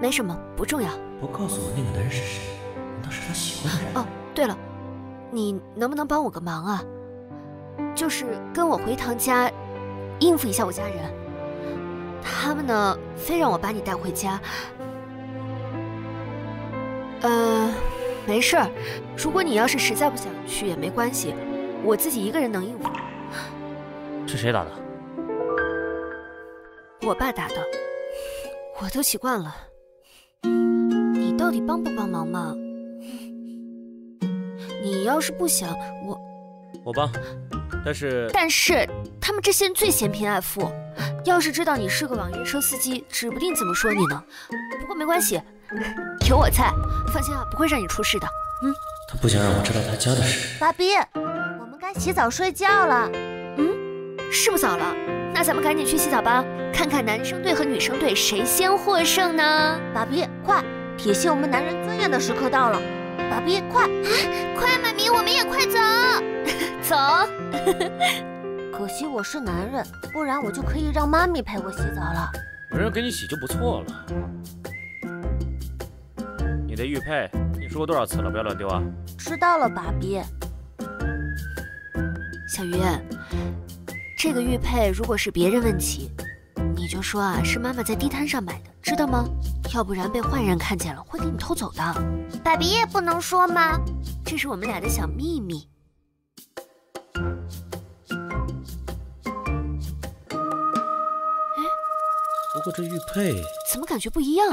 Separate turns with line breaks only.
没什么，不重要。
不告诉我那个男人是谁？难道是他喜欢的人？
哦，对了，你能不能帮我个忙啊？就是跟我回唐家，应付一下我家人。他们呢，非让我把你带回家。呃，没事儿，如果你要是实在不想去也没关系，我自己一个人能应付。
是谁打的？
我爸打的，我都习惯了。你到底帮不帮忙嘛？你要是不想，我
我帮，但是
但是他们这些人最嫌贫爱富，要是知道你是个网约车司机，指不定怎么说你呢。不过没关系，有我在，放心啊，不会让你出事的。嗯，
他不想让我知道他家的事。
爸比，我们该洗澡睡觉了。
嗯，是不早了，那咱们赶紧去洗澡吧，看看男生队和女生队谁先获胜呢？
爸比，快，体现我们男人尊严的时刻到了。爸比，快，
快，妈咪，我们也快走，走。
可惜我是男人，不然我就可以让妈咪陪我洗澡了。
有人给你洗就不错了。你的玉佩，你说过多少次了，不要乱丢啊！
知道了，爸比。
小鱼，这个玉佩如果是别人问起，说啊，是妈妈在地摊上买的，知道吗？要不然被坏人看见了，会给你偷走的。
爸比也不能说吗？
这是我们俩的小秘密。
哎不过这玉佩
怎么感觉不一样？